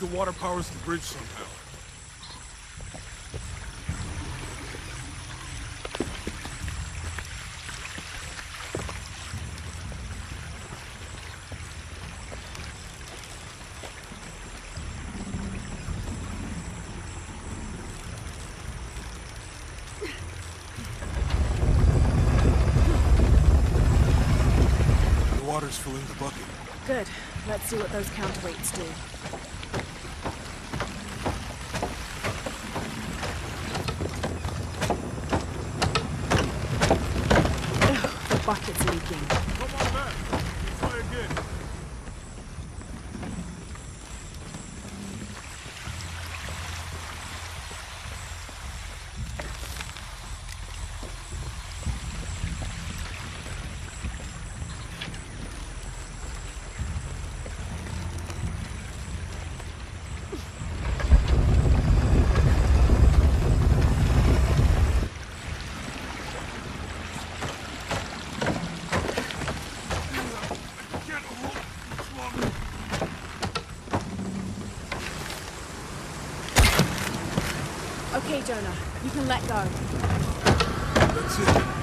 the water powers the bridge somehow. The water's filling the bucket. Good. Let's see what those counterweights do. Ugh, the bucket's leaking. Okay, Jonah, you can let go. That's it.